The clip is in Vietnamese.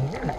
những đại